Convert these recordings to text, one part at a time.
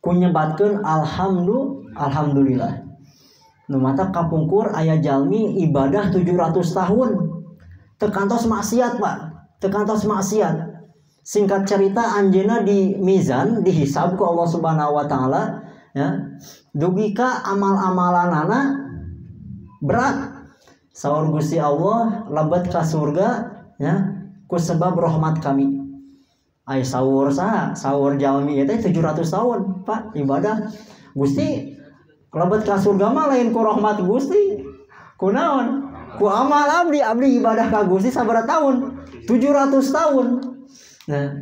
kunyebatkan alhamdulillah alhamdulillah. Nu mata kapungkur ayah jalmi ibadah 700 tahun. Tekantos maksiat pak. Tekantos maksiat. Singkat cerita anjena di mizan dihisab ke Allah Subhanahu wa taala ya. Dugika amal-amalan anak berat. Sahur Gusti Allah lebat ke surga ya ku sebab rahmat kami ay sahur sah sahur jalmi itu 700 tahun Pak ibadah. Gusti lebat ke surga mah lain ku rahmat Gusti. Kunaon ku amal abdi abdi ibadah ka Gusti sabaraha tahun 700 tahun. Nah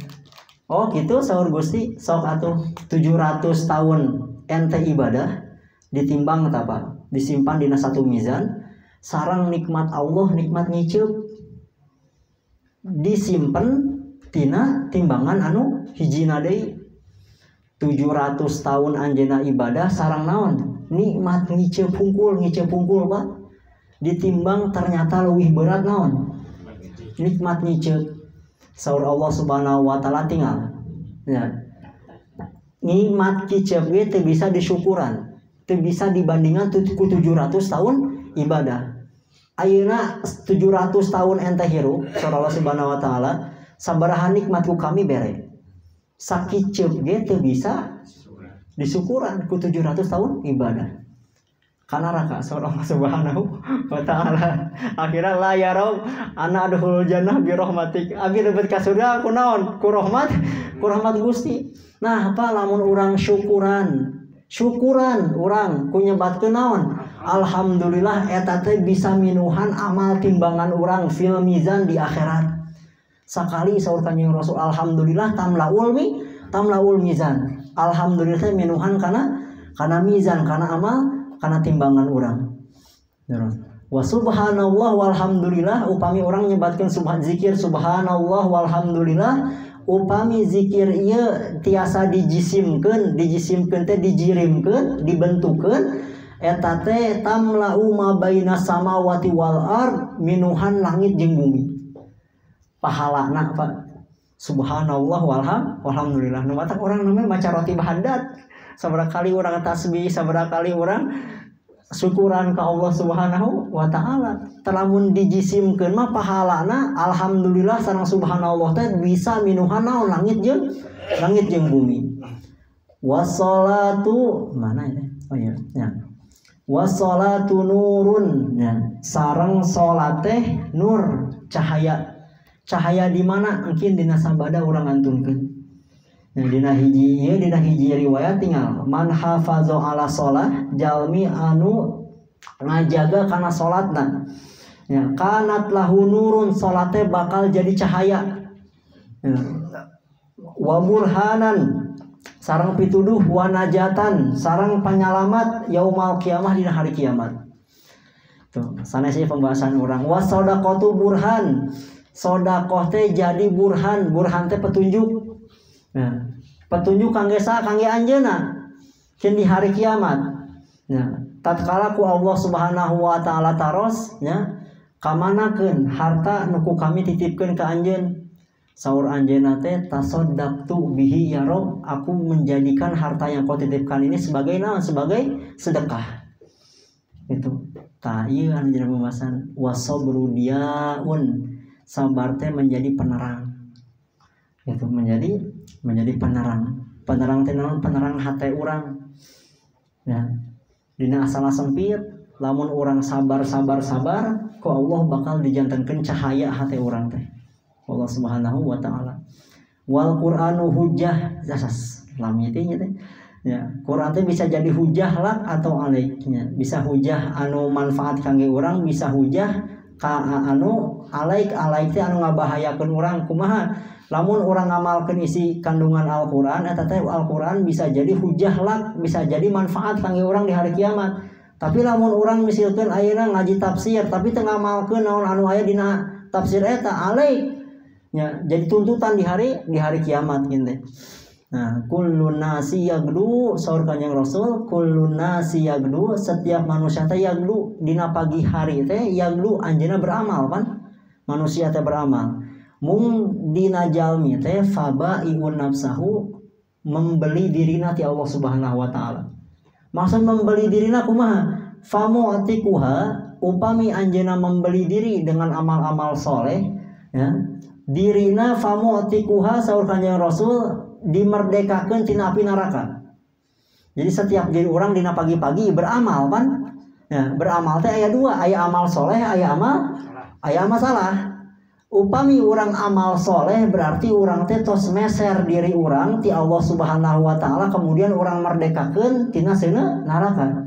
oh gitu sahur Gusti sok atuh 700 tahun ente ibadah ditimbang apa disimpan di satu mizan sarang nikmat Allah nikmat ngiceup disimpan tina timbangan anu hijina deui 700 tahun anjena ibadah sarang naon? Nikmat ngiceup pungkul ngiceup pungkul Pak. Ditimbang ternyata lebih berat naon? Nikmat ngiceup saur Allah Subhanahu wa taala tinggal. Ya. Nikmat kicep ge teu bisa disyukuran teu bisa dibandingkan ku 700 tahun ibadah. Ayeuna 700 tahun ente hirup saur Allah Subhanahu wa taala sabaraha nikmatku kami bere. Sakicep ge teu bisa disyukuran ku 700 tahun ibadah. Karena raka seorang subhanahu wa ta'ala. Akhirnya la yarau ana adhul jannah bi rahmatik. Abi dapat ka surga ku naon? Ku rahmat ku rahmat Gusti. Nah apa lamun orang syukuran? Syukuran orang ku nyebatkeun naon? Alhamdulillah eta teh bisa minuhan amal timbangan orang fil mizan di akhirat sakali saur kanjeng Rasul alhamdulillah tamlaul mi tamlaul mizan. Alhamdulillah teh minuhan kana kana mizan kana amal karena timbangan orang. Wa subhanallah walhamdulillah upami orang nyebatkan subhan zikir subhanallah walhamdulillah upami zikir iya tiasa dijisimkan dijisimkan teh dijirimkan dibentukan eta teh tamlau ma baina samawati wal ard minuhan langit jeung bumi pahalana Pak subhanallah walham walhamdulillah. Nu orang namanya maca roti bahadat sabar kali orang tasbih sabar kali orang syukuran ke Allah Subhanahu wa taala. Telamun dijisimkeun mah pahalana alhamdulillah sareng subhanallah teh bisa minuhan langit jeung langit jeung bumi. Wassalatu mana ini? Oh iya ya. Wassalatu nurun ya. Sareng salat teh nur cahaya cahaya di mana? Mungkin dina sabada urang antunkeun. Nah, dina hiji ieu dina hiji riwayat tinggal man hafazo ala sholat jalmi anu ngajaga karena sholatna ya kanat lahu nurun sholatnya bakal jadi cahaya. Ya. wa burhanan sarang pituduh wa najatan sarang penyelamat yaumal kiamah dina hari kiamat. Tuh sana sih pembahasan orang wa sodakotu burhan sodakoh teh jadi burhan burhan teh petunjuk Nah, petunjuk kangge sa kangge anjeuna kin di hari kiamat. Nah, tatkala ku Allah Subhanahu wa taala taros nya kamanakeun harta nuku kami titipkeun ka anjeun. Saur anjeuna teh tasaddaqtu bihi ya Rob, aku menjadikan harta yang kau titipkan ini sebagai nah, sebagai sedekah. Itu. Ta ieu anjeuna pembahasan wasabru diaun sabar teh menjadi penerang. Itu menjadi menjadi penerang. Penerang tenan penerang hati orang ya. Dina asal sempit lamun orang sabar sabar sabar ku Allah bakal dijantankan cahaya hati orang teh. Allah subhanahu wa ta'ala. Wal qur'anu hujah jasas lamitinya teh ya Quran teh bisa jadi hujah lah atau alaiknya. Bisa hujah anu manfaat kangge orang bisa hujah ka anu alaik alaik teh anu ngabahayakeun orang kumaha? Lamun orang ngamalkan isi kandungan Al-Quran eta teh Al-Quran bisa jadi hujah lah bisa jadi manfaat kangge orang di hari kiamat. Tapi lamun orang misalkan ayeuna ngaji tafsir tapi tengah ngamalkeun naon anu aya dina tafsir eta alaik. Ya jadi tuntutan di hari di hari kiamat gitu Nah, kullu nasi yagdu saur kanjeng Rasul, kullu nasi yagdu setiap manusia teh yagdu dina pagi hari teh yagdu anjeuna beramal kan? Manusia teh beramal. Mung dina jalmi teh faba iun nafsahu membeli dirina ti Allah Subhanahu wa taala. Maksud membeli dirina kumaha? Famu atikuha upami anjena membeli diri dengan amal-amal soleh ya. Dirina famu atikuha saur kanjeng Rasul dimerdekakan tina api neraka. Jadi setiap diri orang dina pagi-pagi beramal kan ya beramal teh ayat dua ayat amal soleh ayat amal ayat amal salah. Upami orang amal soleh berarti orang teh tos meser diri orang ti Allah subhanahu wa ta'ala kemudian orang merdekakan tina sena naraka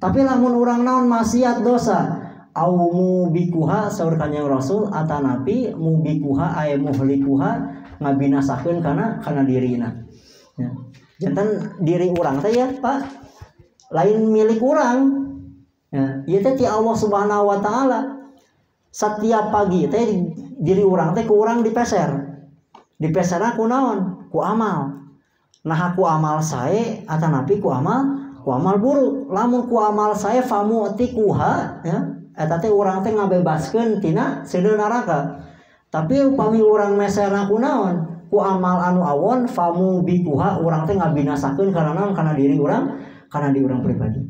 tapi lamun orang naon maksiat dosa au mubikuha saur kanjeng rasul atanapi mubikuha ay muhlikuha ngabinasakeun kana kana dirina. Ya. jantan diri orang teh ya pak. Lain milik orang ya. Teh ti Allah subhanahu wa ta'ala. Setiap pagi teh diri orang teh ku orang dipeser. Dipeser aku naon? Ku amal. Nah aku amal saya atau napi ku amal ku amal buruk lamun ku amal saya famu kuha ya. Eta teh orang teh ngabebaskeun tina sedeu neraka tapi upami orang meser aku naon? Ku amal anu awon famu bikuha orang teh ngabinasakeun karena karena diri orang karena di orang pribadi